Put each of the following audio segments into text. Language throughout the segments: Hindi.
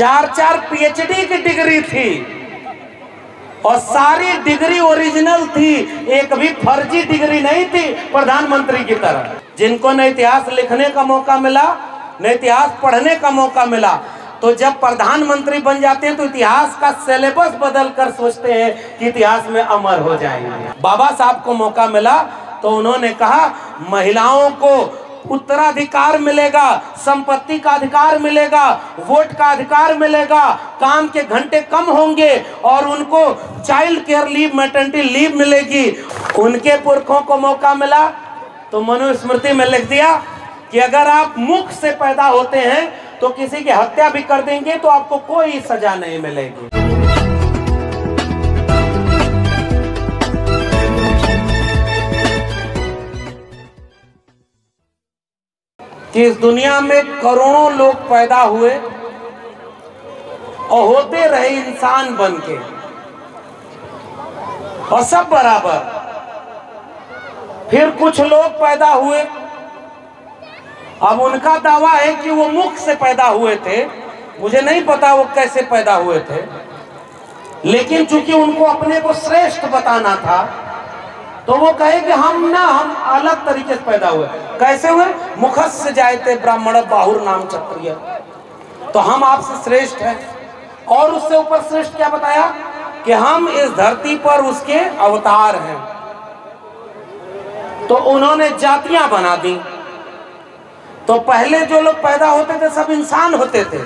चार चार पीएचडी की डिग्री थी और सारी डिग्री ओरिजिनल थी, एक भी फर्जी डिग्री नहीं थी प्रधानमंत्री की तरह। जिनको न इतिहास लिखने का मौका मिला, न इतिहास पढ़ने का मौका मिला तो जब प्रधानमंत्री बन जाते हैं तो इतिहास का सिलेबस बदल कर सोचते हैं कि इतिहास में अमर हो जाएँगे। बाबा साहब को मौका मिला तो उन्होंने कहा, महिलाओं को उत्तराधिकार मिलेगा, संपत्ति का अधिकार मिलेगा, वोट का अधिकार मिलेगा, काम के घंटे कम होंगे और उनको child care leave maternity leave मिलेगी। उनके पुरखों को मौका मिला तो मनुस्मृति में लिख दिया कि अगर आप मुख से पैदा होते हैं तो किसी की हत्या भी कर देंगे तो आपको कोई सजा नहीं मिलेगी। कि इस दुनिया में करोड़ों लोग पैदा हुए और होते रहे इंसान बन के। और सब बराबर। फिर कुछ लोग पैदा हुए। अब उनका दावा है कि वो मुख से पैदा हुए थे। मुझे नहीं पता वो कैसे पैदा हुए थे। लेकिन चूँकि उनको अपने को श्रेष्ठ बताना था तो वो कहे कि हम ना, हम अलग तरीके से पैदा हुए। कैसे हुए? मुखस से जाए थे ब्राह्मण बाहुर नाम क्षत्रिय। तो हम आपसे श्रेष्ठ हैं। और उससे ऊपर श्रेष्ठ क्या बताया? कि हम इस धरती पर उसके अवतार हैं। तो उन्होंने जातियाँ बना दी। तो पहले जो लोग पैदा होते थे, सब इंसान होते थे।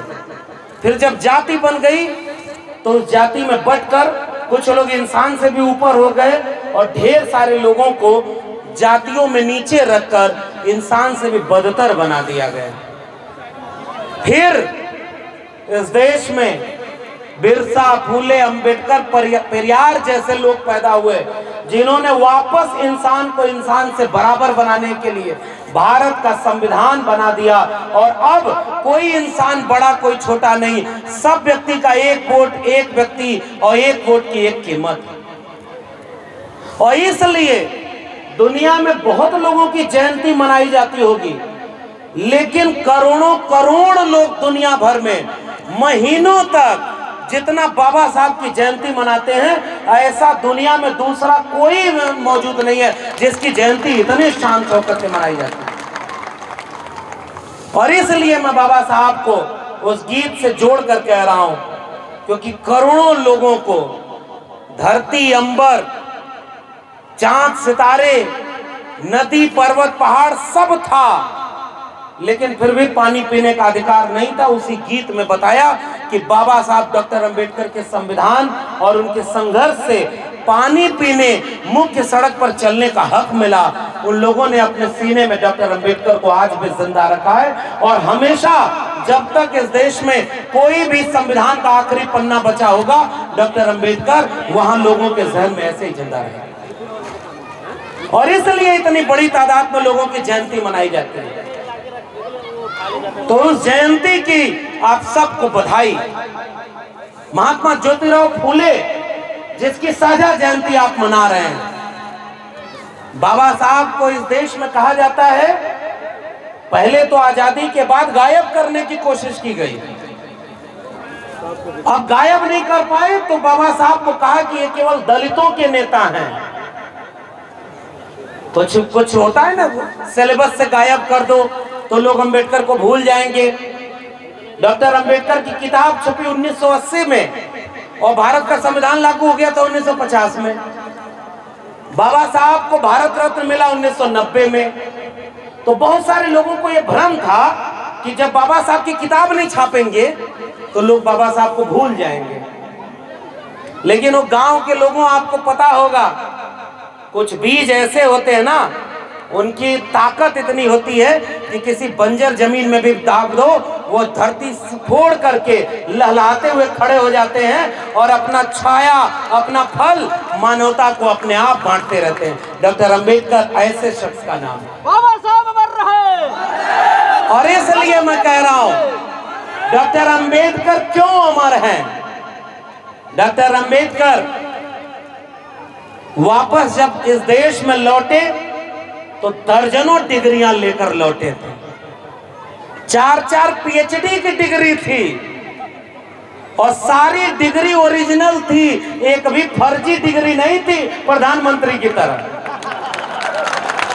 फिर जब जाति बन गई तो उस जाति में बटकर कुछ लोग इंसान से भी ऊपर हो गए। और ढेर सारे लोगों को जातियों में नीचे रखकर इंसान से भी बदतर बना दिया गया। फिर इस देश में बिरसा, फूले, अंबेडकर पेरियार जैसे लोग पैदा हुए, जिन्होंने वापस इंसान को इंसान से बराबर बनाने के लिए भारत का संविधान बना दिया। और अब कोई इंसान बड़ा, कोई छोटा नहीं, सब व्यक्ति का एक वोट एक व्यक्ति और एक वोट की एक कीमत। और इसलिए दुनिया में बहुत लोगों की जयंती मनाई जाती होगी। लेकिन करोड़ों करोड़ लोग दुनिया भर में महीनों तक जितना बाबा साहब की जयंती मनाते हैं, ऐसा दुनिया में दूसरा कोई मौजूद नहीं है जिसकी जयंती इतनी शान शौकत से मनाई जाती है। और इसलिए मैं बाबा साहब को उस गीत से जोड़ कर कह रहा हूँ, क्योंकि करोड़ों लोगों को धरती अंबर चाँद, सितारे, नदी, पर्वत, पहाड़ सब था। लेकिन फिर भी पानी पीने का अधिकार नहीं था। उसी गीत में बताया कि बाबा साहब डॉक्टर अंबेडकर के संविधान और उनके संघर्ष से पानी पीने, मुख्य सड़क पर चलने का हक मिला। उन लोगों ने अपने सीने में डॉक्टर अंबेडकर को आज भी ज़िंदा रखा है और हमेशा जब तक इस देश में कोई भी संविधान का आखिरी पन्ना बचा होगा, डॉक्टर अंबेडकर वहाँ लोगों के जहन में ऐसे ही ज़िंदा रहे और इसलिए इतनी बड़ी तादाद में लोगों की जयंती मनाई जाती है। तो उस जयंती की आप सबको बधाई। महात्मा ज्योतिराव फूले, जिसकी साझा जयंती आप मना रहे हैं। बाबा साहब को इस देश में कहा जाता है, पहले तो आज़ादी के बाद गायब करने की कोशिश की गई। अब गायब नहीं कर पाए तो बाबा साहब को कहा कि ये केवल दलितों के नेता हैं। कुछ कुछ होता है ना? सिलेबस से गायब कर दो तो लोग अंबेडकर को भूल जाएँगे। डॉक्टर अंबेडकर की किताब छपी 1980 में, और भारत का संविधान लागू हो गया था 1950 में। बाबा साहब को भारत रत्न मिला 1990 में। तो बहुत सारे लोगों को यह भ्रम था कि जब बाबा साहब की किताब नहीं छापेंगे तो लोग बाबा साहब को भूल जाएँगे। लेकिन वो गाँव के लोगों, आपको पता होगा कुछ बीज ऐसे होते हैं ना उनकी ताकत इतनी होती है कि किसी बंजर ज़मीन में भी दाग दो वो धरती फोड़ करके लहलाते हुए खड़े हो जाते हैं और अपना छाया अपना फल मानवता को अपने आप बांटते रहते हैं। डॉक्टर अंबेडकर ऐसे शख्स का नाम है। बाबा साहब अमर रहे। और इसलिए मैं कह रहा हूँ डॉक्टर अंबेडकर क्यों अमर हैं? डॉक्टर अंबेडकर वापस जब इस देश में लौटे तो दर्जनों डिग्रियाँ लेकर लौटे थे। चार चार पीएचडी की डिग्री थी और सारी डिग्री ओरिजिनल थी, एक भी फर्जी डिग्री नहीं थी प्रधानमंत्री की तरह।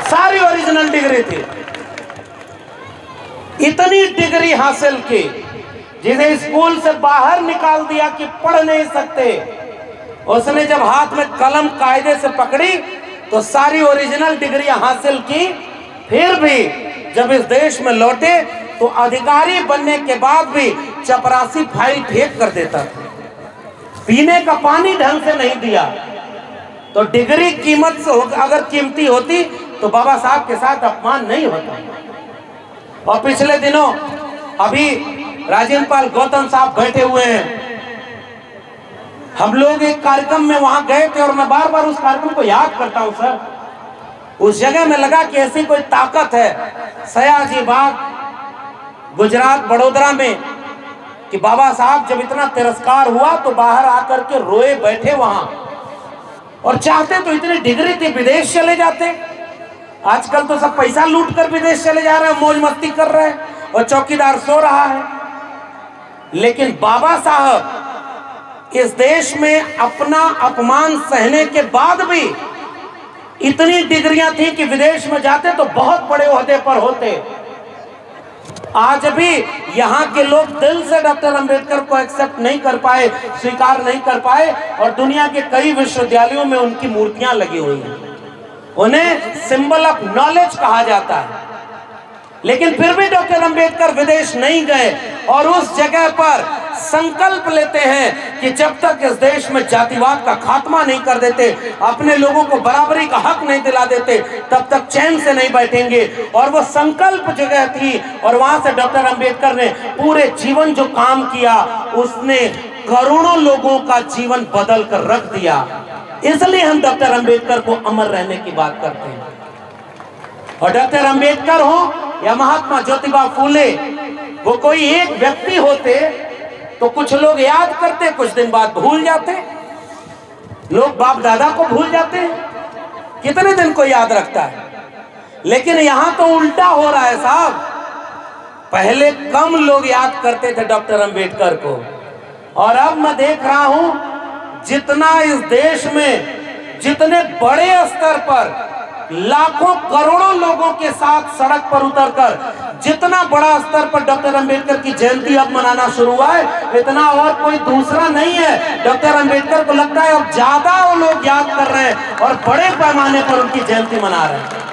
सारी ओरिजिनल डिग्री थी। इतनी डिग्री हासिल की, जिन्हें स्कूल से बाहर निकाल दिया कि पढ़ नहीं सकते उसने जब हाथ में कलम कायदे से पकड़ी तो सारी ओरिजिनल डिग्रियाँ हासिल की। फिर भी जब इस देश में लौटे तो अधिकारी बनने के बाद भी चपरासी फ़ाइल फेंक कर देता था। पीने का पानी ढंग से नहीं दिया। तो डिग्री कीमत से हो, अगर कीमती होती तो बाबा साहब के साथ अपमान नहीं होता। और पिछले दिनों अभी राजेंद्र पाल गौतम साहब बैठे हुए हैं। हम लोग एक कार्यक्रम में वहाँ गए थे और मैं बार बार उस कार्यक्रम को याद करता हूँ, सर। उस जगह में लगा कि ऐसी कोई ताकत है। सयाजी बाग गुजरात बड़ोदरा में कि बाबा साहब जब इतना तिरस्कार हुआ तो बाहर आकर के रोए बैठे वहाँ। और चाहते तो इतनी डिग्री थी, विदेश चले जाते। आजकल तो सब पैसा लूट कर विदेश चले जा रहे हैं, मौज मस्ती कर रहे हैं और चौकीदार सो रहा है। लेकिन बाबा साहब इस देश में अपना अपमान सहने के बाद भी इतनी डिग्रियाँ थी कि विदेश में जाते तो बहुत बड़े ओहदे पर होते। आज भी यहाँ के लोग दिल से डॉक्टर अंबेडकर को एक्सेप्ट नहीं कर पाए, स्वीकार नहीं कर पाए और दुनिया के कई विश्वविद्यालयों में उनकी मूर्तियाँ लगी हुई हैं। उन्हें सिंबल ऑफ़ नॉलेज कहा जाता है। लेकिन फिर भी डॉक्टर अंबेडकर विदेश नहीं गए और उस जगह पर संकल्प लेते हैं कि जब तक इस देश में जातिवाद का खात्मा नहीं कर देते, अपने लोगों को बराबरी का हक नहीं दिला देते, तब तक चैन से नहीं बैठेंगे। और वो संकल्प जगह थी, और वहाँ से डॉक्टर अंबेडकर ने पूरे जीवन जो काम किया, उसने करोड़ों लोगों का जीवन बदल कर रख दिया। इसलिए हम डॉक्टर अंबेडकर को अमर रहने की बात करते हैं। और डॉक्टर अंबेडकर हो या महात्मा ज्योतिबा फूले, वो कोई एक व्यक्ति होते तो कुछ लोग याद करते, कुछ दिन बाद भूल जाते। लोग बाप दादा को भूल जाते हैं। कितने दिन को याद रखता है? लेकिन यहाँ तो उल्टा हो रहा है साहब। पहले कम लोग याद करते थे डॉक्टर अंबेडकर को। और अब मैं देख रहा हूँ, जितना इस देश में, जितने बड़े स्तर पर लाखों करोड़ों लोगों के साथ सड़क पर उतरकर जितना बड़ा स्तर पर डॉक्टर अंबेडकर की जयंती अब मनाना शुरू हुआ है, इतना और कोई दूसरा नहीं है। डॉक्टर अंबेडकर को लगता है अब ज़्यादा वो लोग याद कर रहे हैं और बड़े पैमाने पर उनकी जयंती मना रहे हैं।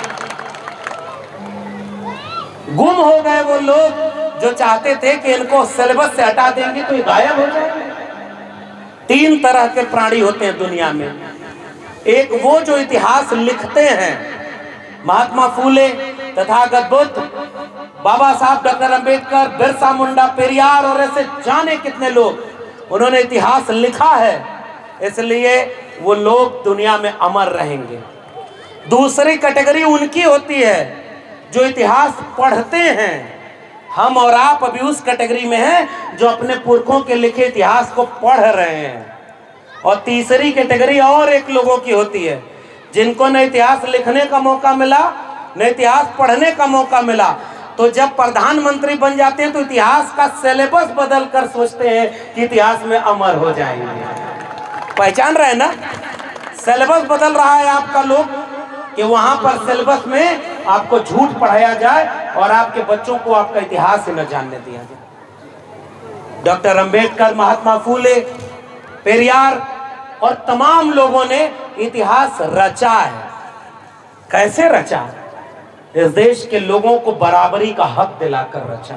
गुम हो गए वो लोग जो चाहते थे कि इनको सिलेबस से हटा देंगे तो ये गायब हो जाएँगे। तीन तरह के प्राणी होते हैं दुनिया में। एक वो जो इतिहास लिखते हैं, महात्मा फूले तथागत बुद्ध बाबा साहब डॉक्टर अंबेडकर, बिरसा मुंडा, पेरियार और ऐसे जाने कितने लोग, उन्होंने इतिहास लिखा है, इसलिए वो लोग दुनिया में अमर रहेंगे। दूसरी कैटेगरी उनकी होती है, जो इतिहास पढ़ते हैं। हम और आप अभी उस कैटेगरी में हैं, जो अपने पुरखों के लिखे इतिहास को पढ़ रहे हैं। और तीसरी कैटेगरी और एक लोगों की होती है, जिनको न इतिहास लिखने का मौका मिला न इतिहास पढ़ने का मौका मिला। तो जब प्रधानमंत्री बन जाते हैं तो इतिहास का सिलेबस बदल कर सोचते हैं कि इतिहास में अमर हो जाएँगे। पहचान रहे ना? सिलेबस बदल रहा है आपका लोग कि वहाँ पर सिलेबस में आपको झूठ पढ़ाया जाए और आपके बच्चों को आपका इतिहास न जानने दिया जाए। डॉक्टर अंबेडकर, महात्मा फूले, पेरियार और तमाम लोगों ने इतिहास रचा है। कैसे रचा? इस देश के लोगों को बराबरी का हक दिलाकर रचा।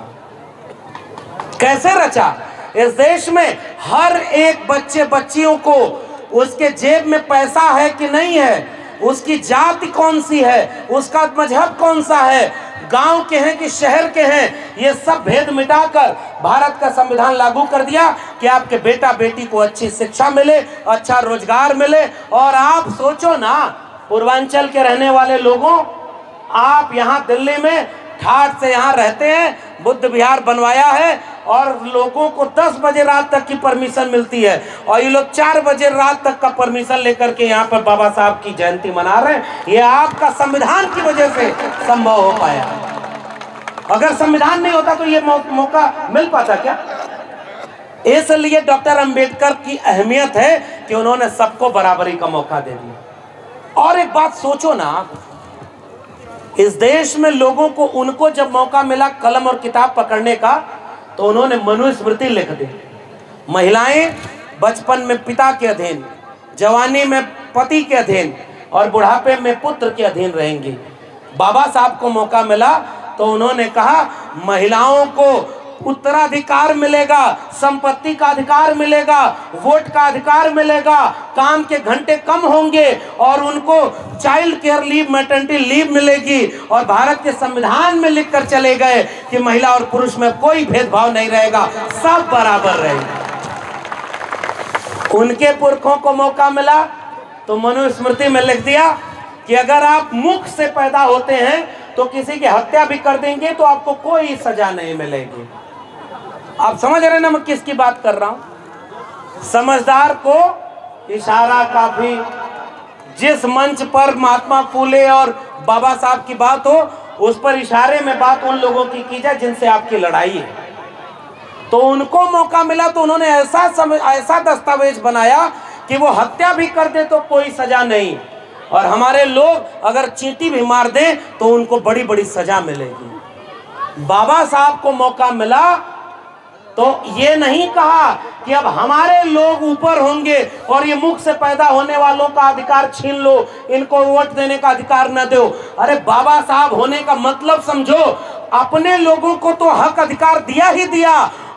कैसे रचा? इस देश में हर एक बच्चे बच्चियों को उसके जेब में पैसा है कि नहीं है? उसकी जाति कौन सी है? उसका मज़हब कौन सा है? गाँव के हैं कि शहर के हैं? ये सब भेद मिटाकर भारत का संविधान लागू कर दिया कि आपके बेटा बेटी को अच्छी शिक्षा मिले अच्छा रोज़गार मिले। और आप सोचो ना, पूर्वांचल के रहने वाले लोगों आप यहाँ दिल्ली में ठाठ से यहाँ रहते हैं, बुद्ध विहार बनवाया है और लोगों को 10 बजे रात तक की परमिशन मिलती है। और ये लोग 4 बजे रात तक का परमिशन लेकर के यहाँ पर बाबा साहब की जयंती मना रहे हैं। ये आपका संविधान की वजह से संभव हो पाया अगर संविधान नहीं होता तो ये मौका मिल पाता क्या? इसलिए डॉक्टर अंबेडकर की अहमियत है कि उन्होंने सबको बराबरी का मौका दे दिया। और एक बात सोचो ना इस देश में लोगों को, उनको जब मौका मिला कलम और किताब पकड़ने का तो उन्होंने मनुस्मृति लिख दी। महिलाएँ बचपन में पिता के अधीन, जवानी में पति के अधीन और बुढ़ापे में पुत्र के अधीन रहेंगी। बाबा साहब को मौका मिला तो उन्होंने कहा, महिलाओं को उत्तराधिकार मिलेगा, संपत्ति का अधिकार मिलेगा, वोट का अधिकार मिलेगा, काम के घंटे कम होंगे और उनको child care leave maternity leave मिलेगी और भारत के संविधान में लिखकर चले गए कि महिला और पुरुष में कोई भेदभाव नहीं रहेगा, सब बराबर रहेंगे। उनके पुरखों को मौका मिला तो मनुस्मृति में लिख दिया कि अगर आप मुख से पैदा होते हैं तो किसी की हत्या भी कर देंगे तो आपको कोई सजा नहीं मिलेगी। आप समझ रहे ना मैं किसकी बात कर रहा हूँ? समझदार को इशारा काफ़ी, जिस मंच पर महात्मा फूले और बाबा साहब की बात हो, उस पर इशारे में बात उन लोगों की की जाए जिनसे आपकी लड़ाई है। तो उनको मौका मिला तो उन्होंने ऐसा समय ऐसा दस्तावेज़ बनाया कि वो हत्या भी कर दे तो कोई सजा नहीं। और हमारे लोग अगर चींटी भी मार दें तो उनको बड़ी बड़ी सजा मिलेगी। बाबा साहब को मौका मिला तो ये नहीं कहा कि अब हमारे लोग ऊपर होंगे और ये मुख से पैदा होने वालों का अधिकार छीन लो, इनको वोट देने का अधिकार न दो। अरे बाबा साहब, होने का मतलब समझो, अपने लोगों को तो हक अधिकार दिया ही दिया,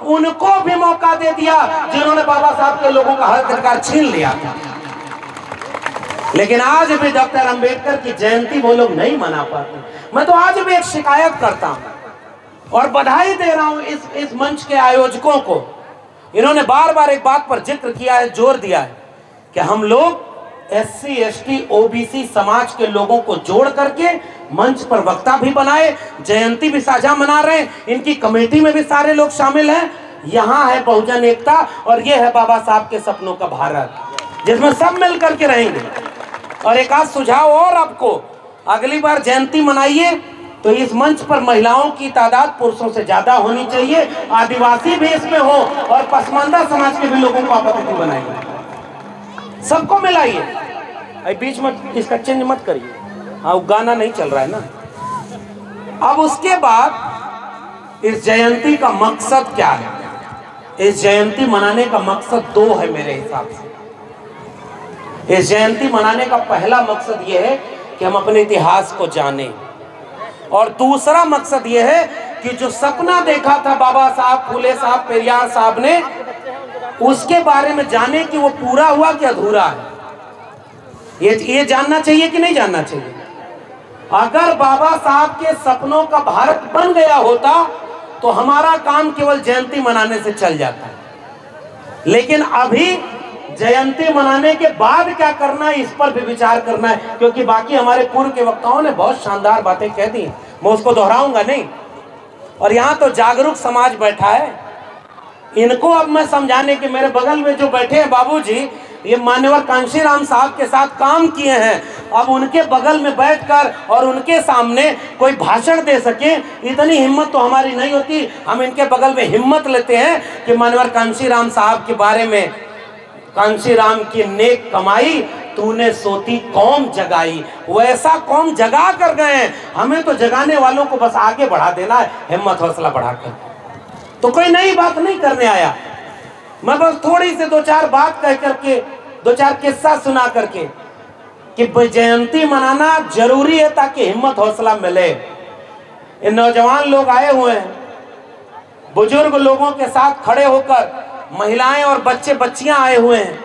उनको भी मौका दे दिया, जिन्होंने बाबा साहब के लोगों का हक अधिकार छीन लिया था। लेकिन आज भी डॉक्टर अंबेडकर की जयंती वो लोग नहीं मना पाते। मैं तो आज भी एक शिकायत करता हूँ। और बधाई दे रहा हूँ इस इस मंच के आयोजकों को। इन्होंने बार बार एक बात पर ज़िक्र किया है, ज़ोर दिया है कि हम लोग S C S T OBC समाज के लोगों को जोड़ करके मंच पर वक्ता भी बनाए, जयंती भी साझा मना रहे इनकी कमेटी में भी सारे लोग शामिल हैं। यहाँ है बहुजन एकता और ये है बाबा साहब के सपनों का भारत, जिसमें सब मिल करके रहेंगे। और एक आध सुझाव और आपको, अगली बार जयंती मनाइए तो इस मंच पर महिलाओं की तादाद पुरुषों से ज़्यादा होनी चाहिए। आदिवासी भी इसमें हो और पसमानदा समाज के भी लोगों को आप अतिथि बनाइए। सबको मिलाइए। बीच में इसका चेंज मत करिए। हाँ गाना नहीं चल रहा है ना। अब उसके बाद इस जयंती का मकसद क्या है? इस जयंती मनाने का मकसद दो है मेरे हिसाब से। इस जयंती मनाने का पहला मकसद यह है कि हम अपने इतिहास को जानें। और दूसरा मकसद यह है कि जो सपना देखा था बाबा साहब, फूले साहब, पेरियार साहब ने, उसके बारे में जाने कि वो पूरा हुआ कि अधूरा है। ये ये जानना चाहिए कि नहीं जानना चाहिए? अगर बाबा साहब के सपनों का भारत बन गया होता तो हमारा काम केवल जयंती मनाने से चल जाता। लेकिन अभी जयंती मनाने के बाद क्या करना है, इस पर भी विचार करना है, क्योंकि बाकी हमारे पूर्व के वक्ताओं ने बहुत शानदार बातें कह दी मैं उसको दोहराऊँगा नहीं। और यहाँ तो जागरूक समाज बैठा है। इनको अब मैं समझाने के, मेरे बगल में जो बैठे हैं बाबूजी, ये मान्यवर कांशीराम साहब के साथ काम किए हैं। अब उनके बगल में बैठकर और उनके सामने कोई भाषण दे सके, इतनी हिम्मत तो हमारी नहीं होती। हम इनके बगल में हिम्मत लेते हैं कि मान्यवर कांशीराम साहब के बारे में कांशी राम की नेक कमाई, तूने सोती कौम जगाई। वैसा कौम जगा कर गए हमें तो जगाने वालों को बस आगे बढ़ा देना है, हिम्मत, हौसला बढ़ाकर। तो कोई नई बात नहीं करने आया। मैं बस थोड़ी से दो चार बात कह करके, दो चार किस्सा सुना करके, कि जयंती मनाना ज़रूरी है ताकि हिम्मत, हौसला मिले। ये नौजवान लोग आए हुए हैं। बुज़ुर्ग लोगों के साथ खड़े होकर महिलाएँ और बच्चे बच्चियाँ आए हुए हैं।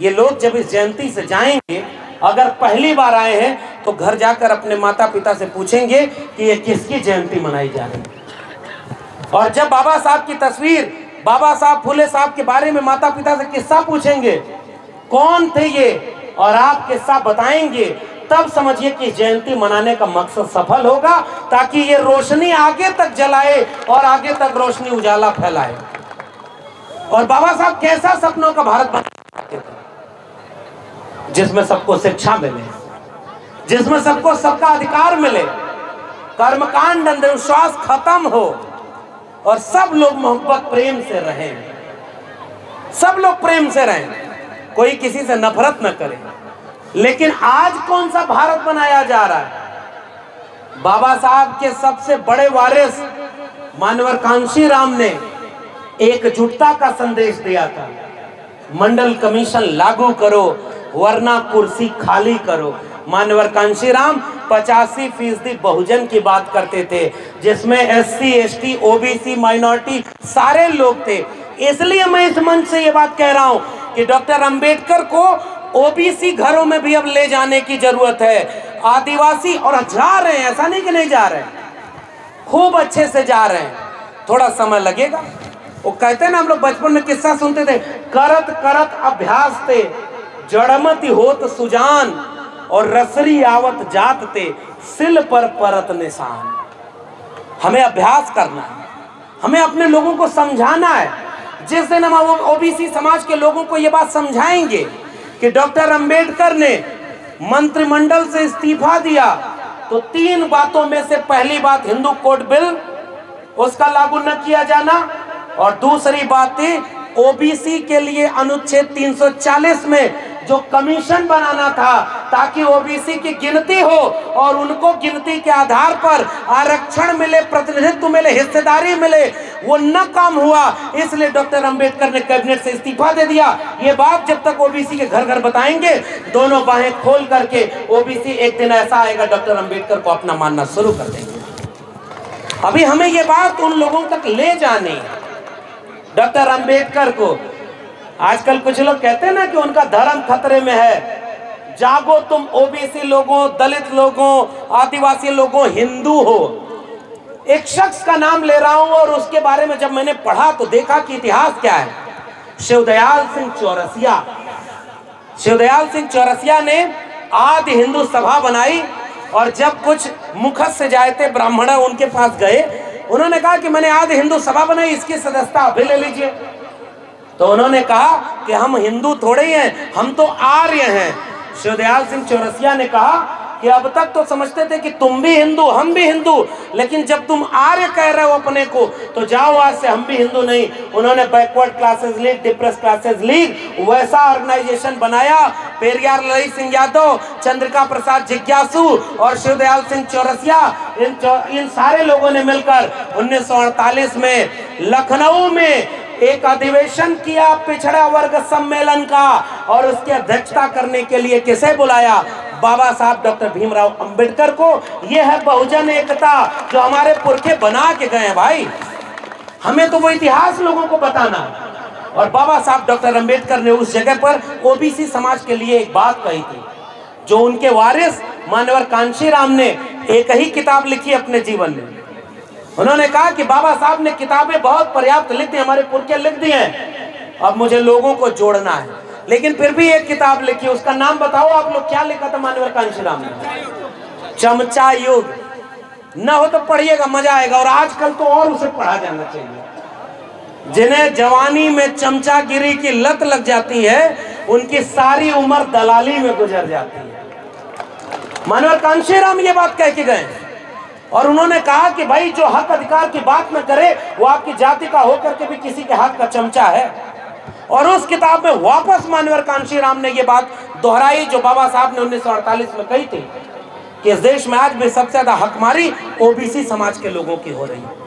ये लोग जब इस जयंती से जाएँगे, अगर पहली बार आए हैं तो घर जाकर अपने माता पिता से पूछेंगे कि ये किसकी जयंती मनाई जा रही है। और जब बाबा साहब की तस्वीर, बाबा साहब फुले साहब के बारे में माता पिता से किस्सा पूछेंगे, कौन थे ये? और आप किस्सा बताएँगे, तब समझिए कि जयंती मनाने का मकसद सफल होगा, ताकि ये रोशनी आगे तक जलाए और आगे तक रोशनी उजाला फैलाए। और बाबा साहब कैसा सपनों का भारत बनाते थे जिसमें सबको शिक्षा मिले, जिसमें सबको सबका अधिकार मिले, कर्मकांड अंधविश्वास खत्म हो, और सब लोग मोहब्बत प्रेम से रहें। सब लोग प्रेम से रहें, कोई किसी से नफरत न करे। लेकिन आज कौन सा भारत बनाया जा रहा है? बाबा साहब के सबसे बड़े वारिस मानवर कांशी राम ने एकजुटता का संदेश दिया था। मंडल कमीशन लागू करो, वरना कुर्सी खाली करो। मानवर कांशीराम पचासी फ़ीसदी बहुजन की बात करते थे, जिसमें S C S T OBC, minority सारे लोग थे। इसलिए मैं इस मंच से ये बात कह रहा हूँ कि डॉक्टर अंबेडकर को ओबीसी घरों में भी अब ले जाने की ज़रूरत है। आदिवासी और जा रहे हैं, ऐसा नहीं कि नहीं जा रहे। खूब अच्छे से जा रहे हैं। थोड़ा समय लगेगा। वो कहते ना, हम लोग बचपन में किस्सा सुनते थे, करत करत अभ्यास थे जड़मति होत सुजान, और रसरी आवत जात थे सिल पर परत निशान। हमें अभ्यास करना है, हमें अपने लोगों को समझाना है। जिस दिन हम ओबीसी समाज के लोगों को ये बात समझाएँगे कि डॉक्टर अंबेडकर ने मंत्रिमंडल से इस्तीफा दिया तो तीन बातों में से पहली बात हिंदू कोड बिल, उसका लागू न किया जाना और दूसरी बात थी ओबीसी के लिए अनुच्छेद 340 में जो कमीशन बनाना था, ताकि ओबीसी की गिनती हो और उनको गिनती के आधार पर आरक्षण मिले, प्रतिनिधित्व मिले, हिस्सेदारी मिले, वो न काम हुआ। इसलिए डॉक्टर अंबेडकर ने कैबिनेट से इस्तीफा दे दिया। ये बात जब तक ओबीसी के घर घर बताएँगे, दोनों बाहें खोल करके ओबीसी एक दिन ऐसा आएगा, डॉक्टर अंबेडकर को अपना मानना शुरू कर देंगे। अभी हमें ये बात उन लोगों तक ले जानी डॉक्टर अंबेडकर को। आजकल कुछ लोग कहते हैं ना कि उनका धर्म खतरे में है। जागो तुम ओबीसी लोगों, दलित लोगों, आदिवासी लोगों, हिंदू हो। एक शख्स का नाम ले रहा हूँ और उसके बारे में जब मैंने पढ़ा तो देखा कि इतिहास क्या है। शिवदयाल सिंह चौरसिया। शिवदयाल सिंह चौरसिया ने आदि हिंदू सभा बनाई और जब कुछ मुखद से जाए थे ब्राह्मण उनके पास गए उन्होंने कहा कि मैंने आज हिंदू सभा बनाई, इसकी सदस्यता अभी ले लीजिए। तो उन्होंने कहा कि हम हिंदू थोड़े ही हैं, हम तो आर्य हैं। शिवदयाल सिंह चौरसिया ने कहा कि अब तक तो समझते थे कि तुम भी हिंदू, हम भी हिंदू, लेकिन जब तुम आर्य कह रहे हो अपने को तो जाओ आज से हम भी हिंदू नहीं। उन्होंने backward classes league depress classes league वैसा ऑर्गेनाइजेशन बनाया। पेरियार ललित सिंह यादव, चंद्रिका प्रसाद जिज्ञासु और शिवदयाल सिंह चौरसिया, इन इन सारे लोगों ने मिलकर 1948 में लखनऊ में एक अधिवेशन किया पिछड़ा वर्ग सम्मेलन का, और उसकी अध्यक्षता करने के लिए किसे बुलाया? बाबा साहब डॉक्टर भीमराव अंबेडकर को यह है बहुजन एकता जो हमारे पुरखे बना के गए भाई। हमें तो वो इतिहास लोगों को बताना। और बाबा साहब डॉक्टर अंबेडकर ने उस जगह पर ओबीसी समाज के लिए एक बात कही थी, जो उनके वारिस मानवर कांशी राम ने एक ही किताब लिखी अपने जीवन में। उन्होंने कहा कि बाबा साहब ने किताबें बहुत पर्याप्त लिख दी, हमारे पुरखे लिख दिए हैं। अब मुझे लोगों को जोड़ना है। लेकिन फिर भी एक किताब लिखी, उसका नाम बताओ आप लोग, क्या लिखा था मानवर कांशीराम ने? चमचा युग। न हो तो पढ़िएगा, मज़ा आएगा, और आजकल तो और उसे पढ़ा जाना चाहिए। जिन्हें जवानी में चमचागिरी की लत लग जाती है, उनकी सारी उम्र दलाली में गुजर जाती है। मानवर कांशीराम ये बात कह के गए। और उन्होंने कहा कि भाई, जो हक अधिकार की बात न करे, वो आपकी जाति का होकर के भी किसी के हाथ का चमचा है। और उस किताब में वापस मानवर कांशी राम ने ये बात दोहराई, जो बाबा साहब ने 1948 में कही थी कि इस देश में आज भी सबसे ज़्यादा हकमारी ओबीसी समाज के लोगों की हो रही है।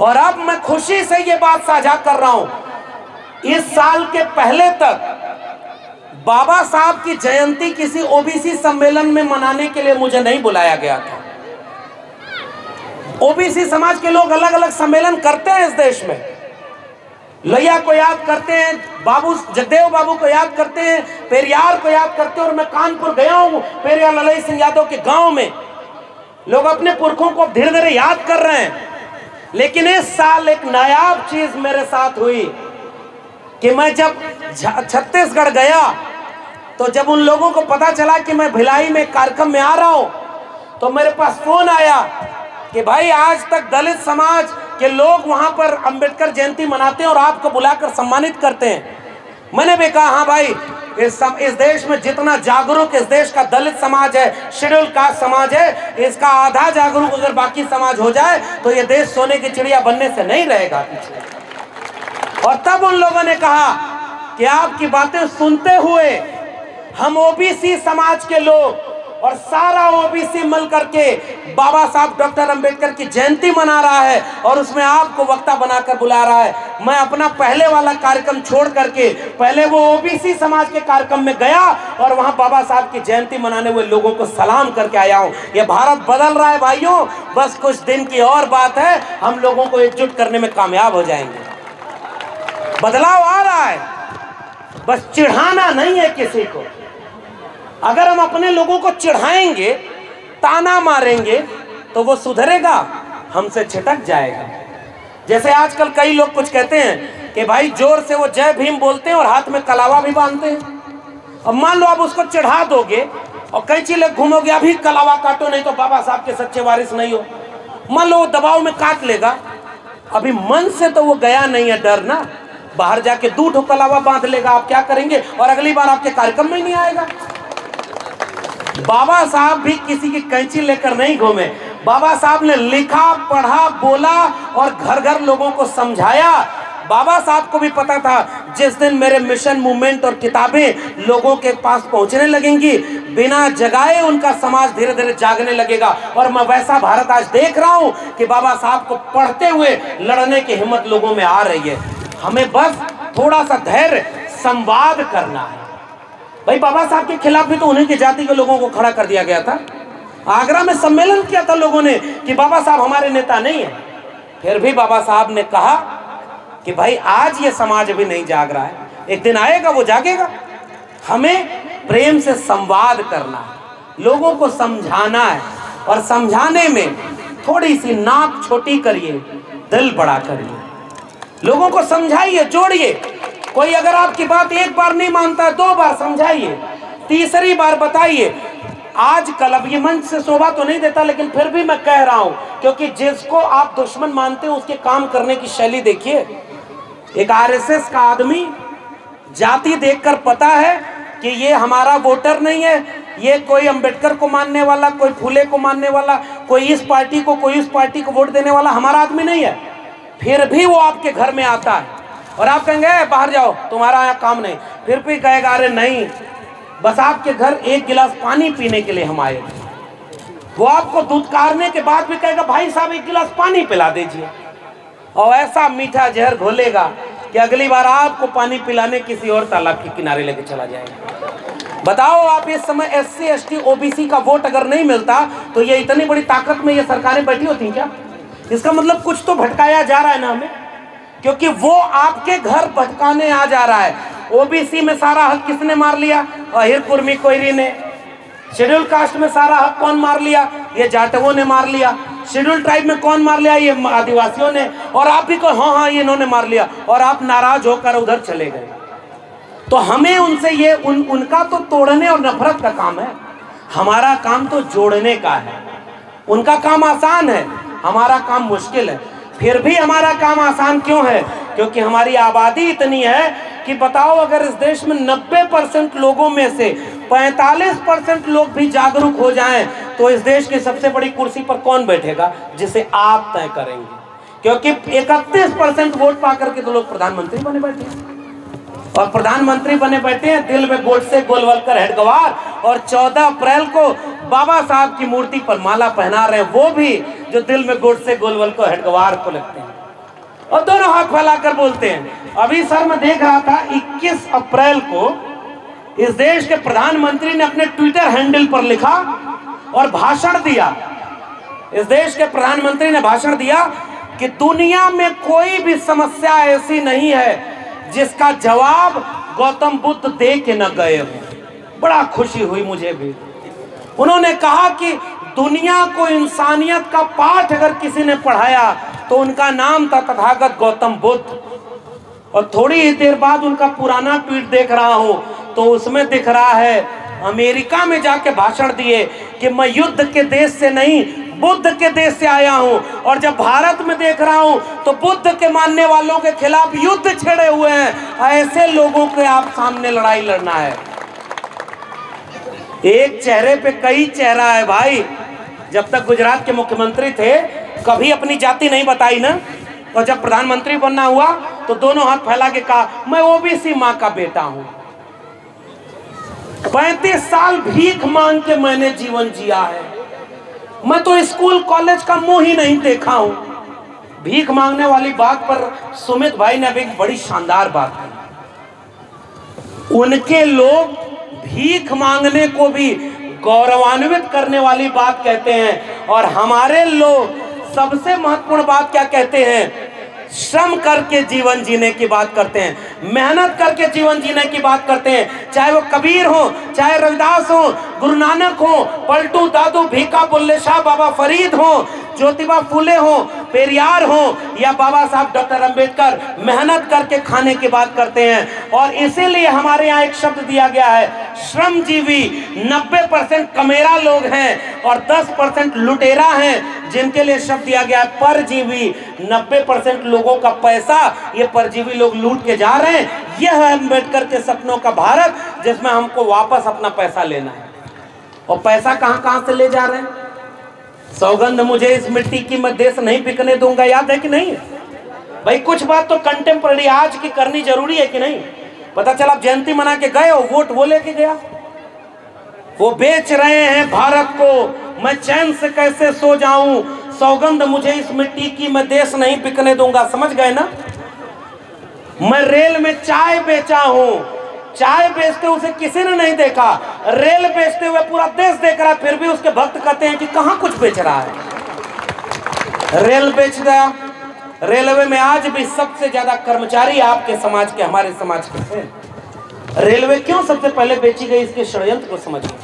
और अब मैं खुशी से ये बात साझा कर रहा हूँ, इस साल के पहले तक बाबा साहब की जयंती किसी ओबीसी सम्मेलन में मनाने के लिए मुझे नहीं बुलाया गया था। ओबीसी समाज के लोग अलग अलग सम्मेलन करते हैं इस देश में। लैया को याद करते हैं, बाबू, जगदेव बाबू को याद करते हैं, पेरियार को याद करते हैं और मैं कानपुर गया हूँ, पेरियार ललई सिंह यादव के गाँव में। लोग अपने पुरखों को धीरे धीरे याद कर रहे हैं। लेकिन इस साल एक नायाब चीज़ मेरे साथ हुई कि मैं जब छत्तीसगढ़ गया तो जब उन लोगों को पता चला कि मैं भिलाई में कार्यक्रम में आ रहा हूँ तो मेरे पास फ़ोन आया कि भाई आज तक दलित समाज के लोग वहाँ पर अंबेडकर जयंती मनाते हैं और आपको बुलाकर सम्मानित करते हैं। मैंने भी कहा हाँ भाई इस सम, इस देश में जितना जागरूक इस देश का दलित समाज है शेड्यूल कास्ट समाज है इसका आधा जागरूक अगर बाकी समाज हो जाए तो ये देश सोने की चिड़िया बनने से नहीं रहेगा। और तब उन लोगों ने कहा कि आपकी बातें सुनते हुए हम ओबीसी समाज के लोग और सारा ओबीसी मिल करके बाबा साहब डॉक्टर अंबेडकर की जयंती मना रहा है और उसमें आपको वक्ता बनाकर बुला रहा है। मैं अपना पहले वाला कार्यक्रम छोड़ करके, पहले वो ओबीसी समाज के कार्यक्रम में गया और वहाँ बाबा साहब की जयंती मनाने हुए लोगों को सलाम करके आया हूँ। ये भारत बदल रहा है भाइयों। बस कुछ दिन की और बात है, हम लोगों को एकजुट करने में कामयाब हो जाएँगे। बदलाव आ रहा है। बस चिढ़ाना नहीं है किसी को। अगर हम अपने लोगों को चिढ़ाएँगे, ताना मारेंगे तो वो सुधरेगा, हमसे छिटक जाएगा। जैसे आजकल कई लोग कुछ कहते हैं कि भाई ज़ोर से वो जय भीम बोलते हैं और हाथ में कलावा भी बांधते हैं। अब मान लो आप उसको चढ़ा दोगे और कैंची ले घूमोगे, अभी कलावा काटो, नहीं तो बाबा साहब के सच्चे वारिस नहीं हो। मान लो वो दबाव में काट लेगा, अभी मन से तो वो गया नहीं है डर ना। बाहर जाके दू ठो कलावा बाँध लेगा, आप क्या करेंगे? और अगली बार आपके कार्यक्रम में नहीं आएगा। बाबा साहब भी किसी की कैंची लेकर नहीं घूमे। बाबा साहब ने लिखा, पढ़ा, बोला और घर घर लोगों को समझाया। बाबा साहब को भी पता था, जिस दिन मेरे मिशन मूवमेंट और किताबें लोगों के पास पहुँचने लगेंगी, बिना जगाए उनका समाज धीरे धीरे जागने लगेगा। और मैं वैसा भारत आज देख रहा हूँ कि बाबा साहब को पढ़ते हुए लड़ने की हिम्मत लोगों में आ रही है। हमें बस थोड़ा सा धैर्य, संवाद करना है। भाई, बाबा साहब के खिलाफ भी तो उन्हीं की जाति के लोगों को खड़ा कर दिया गया था। आगरा में सम्मेलन किया था लोगों ने कि बाबा साहब हमारे नेता नहीं है। फिर भी बाबा साहब ने कहा कि भाई, आज ये समाज अभी नहीं जाग रहा है। एक दिन आएगा, वो जागेगा। हमें प्रेम से संवाद करना है, लोगों को समझाना है और समझाने में थोड़ी सी नाक छोटी करिए, दिल बड़ा करिए। लोगों को समझाइए, जोड़िए। कोई अगर आपकी बात एक बार नहीं मानता दो बार समझाइए, तीसरी बार बताइए। आज कल अब ये मंच से शोभा तो नहीं देता, लेकिन फिर भी मैं कह रहा हूँ, क्योंकि जिसको आप दुश्मन मानते हो, उसके काम करने की शैली देखिए। एक आरएसएस का आदमी, जाति देखकर पता है कि ये हमारा वोटर नहीं है, ये कोई अंबेडकर को मानने वाला, कोई फूले को मानने वाला, कोई इस पार्टी को, कोई उस पार्टी को वोट देने वाला हमारा आदमी नहीं है। फिर भी वो आपके घर में आता है। और आप कहेंगे बाहर जाओ, तुम्हारा यहाँ काम नहीं। फिर भी कहेगा, अरे नहीं, बस आपके घर एक गिलास पानी पीने के लिए हम आए वो आपको दुदकारने के बाद भी कहेगा, भाई साहब, एक गिलास पानी पिला दीजिए। और ऐसा मीठा जहर घोलेगा कि अगली बार आपको पानी पिलाने किसी और तालाब के किनारे लेके चला जाएगा। बताओ, आप इस समय S C S T OBC का वोट अगर नहीं मिलता तो ये इतनी बड़ी ताकत में ये सरकारें बैठी होती क्या? इसका मतलब कुछ तो भटकाया जा रहा है ना हमें? क्योंकि वो आपके घर भटकाने आ जा रहा है। ओबीसी में सारा हक किसने मार लिया? अहिर कुर्मी कोयरी ने। शेड्यूल कास्ट में सारा हक कौन मार लिया? ये जाटवों ने मार लिया। शेड्यूल ट्राइब में कौन मार लिया? ये आदिवासियों ने। और आप भी को हाँ हाँ ये इन्होंने मार लिया। और आप नाराज़ होकर उधर चले गए। तो हमें उनसे ये, उन, उनका तो तोड़ने और नफरत का काम है। हमारा काम तो जोड़ने का है। उनका काम आसान है। हमारा काम मुश्किल है। फिर भी हमारा काम आसान क्यों है? क्योंकि हमारी आबादी इतनी है कि बताओ अगर इस देश में 90 परसेंट लोगों में से 45 परसेंट लोग भी जागरूक हो जाएँ तो इस देश की सबसे बड़ी कुर्सी पर कौन बैठेगा? जिसे आप तय करेंगे। क्योंकि 31 परसेंट वोट पा करके तो लोग प्रधानमंत्री बने बैठे हैं। और प्रधानमंत्री बने बैठे हैं, दिल में गोट से गोलवलकर हेडगवार और 14 अप्रैल को बाबा साहब की मूर्ति पर माला पहना रहे हैं, वो भी जो दिल में गोट से गोलवल को हेडगवार को लगते हैं। और दोनों हाथ फैलाकर बोलते हैं, अभी सर मैं देख रहा था 21 अप्रैल को इस देश के प्रधानमंत्री ने अपने ट्विटर हैंडल पर लिखा और भाषण दिया। इस देश के प्रधानमंत्री ने भाषण दिया कि दुनिया में कोई भी समस्या ऐसी नहीं है, जिसका जवाब गौतम बुद्ध दे के न गए हो। बड़ा खुशी हुई मुझे भी। उन्होंने कहा कि दुनिया को इंसानियत का पाठ अगर किसी ने पढ़ाया तो उनका नाम था तथागत गौतम बुद्ध। और थोड़ी ही देर बाद उनका पुराना ट्वीट देख रहा हूँ तो उसमें दिख रहा है, अमेरिका में जाके भाषण दिए कि मैं युद्ध के देश से नहीं, बुद्ध के देश से आया हूँ। और जब भारत में देख रहा हूँ तो बुद्ध के मानने वालों के खिलाफ युद्ध छेड़े हुए हैं। ऐसे लोगों के आप सामने लड़ाई लड़ना है। एक चेहरे पे कई चेहरा है भाई। जब तक गुजरात के मुख्यमंत्री थे, कभी अपनी जाति नहीं बताई ना। और जब प्रधानमंत्री बनना हुआ तो दोनों हाथ फैला के कहा, मैं ओबीसी माँ का बेटा हूँ। पैंतीस साल भीख मांग के मैंने जीवन जिया है। मैं तो स्कूल, कॉलेज का मुँह ही नहीं देखा हूँ। भीख मांगने वाली बात पर सुमित भाई ने अभी बड़ी शानदार बात कही। उनके लोग भीख मांगने को भी गौरवान्वित करने वाली बात कहते हैं। और हमारे लोग सबसे महत्वपूर्ण बात क्या कहते हैं? श्रम करके जीवन जीने की बात करते हैं। मेहनत करके जीवन जीने की बात करते हैं। चाहे वो कबीर हो, चाहे रविदास हो, गुरु नानक हो, पलटू, दादू भीका बुल्ले, शाह, बाबा फरीद हो, ज्योतिबा फूले हो, पेरियार हो, या बाबा साहब डॉक्टर अंबेडकर मेहनत करके खाने की बात करते हैं। और इसीलिए हमारे यहाँ एक शब्द दिया गया है, श्रमजीवी। 90 परसेंट कमेरा लोग हैं और 10 परसेंट लुटेरा हैं, जिनके लिए शब्द दिया गया है, परजीवी। 90 परसेंट लोगों का पैसा, ये परजीवी लोग लूट के जा रहे हैं, यह है अंबेडकर के सपनों का भारत, जिसमें हमको वापस अपना पैसा लेना है। और पैसा कहाँ कहाँ से ले जा रहे हैं? सौगंध, मुझे इस मिट्टी की मैं देश नहीं बिकने दूँगा, याद है कि नहीं? भाई, कुछ बात तो कंटेम्प्रेरी आज की करनी ज़रूरी है कि नहीं? पता चला आप जयंती मना के गए हो, वोट वो लेके गया? वो बेच रहे हैं भारत को, मैं चैन से कैसे सो जाऊँ? सौगंध, मुझे इस मिट्टी की मैं देश नहीं बिकने दूँगा, समझ गए ना? मैं रेल में चाय बेचा हूँ। चाय बेचते उसे किसी ने नहीं देखा। रेल बेचते हुए पूरा देश देख रहा है, फिर भी उसके भक्त कहते हैं कि कहाँ कुछ बेच रहा है? रेल बेच गया रेलवे में आज भी सबसे ज़्यादा कर्मचारी आपके समाज के, हमारे समाज के थे रेलवे क्यों सबसे पहले बेची गई इसके षडयंत्र को समझिए?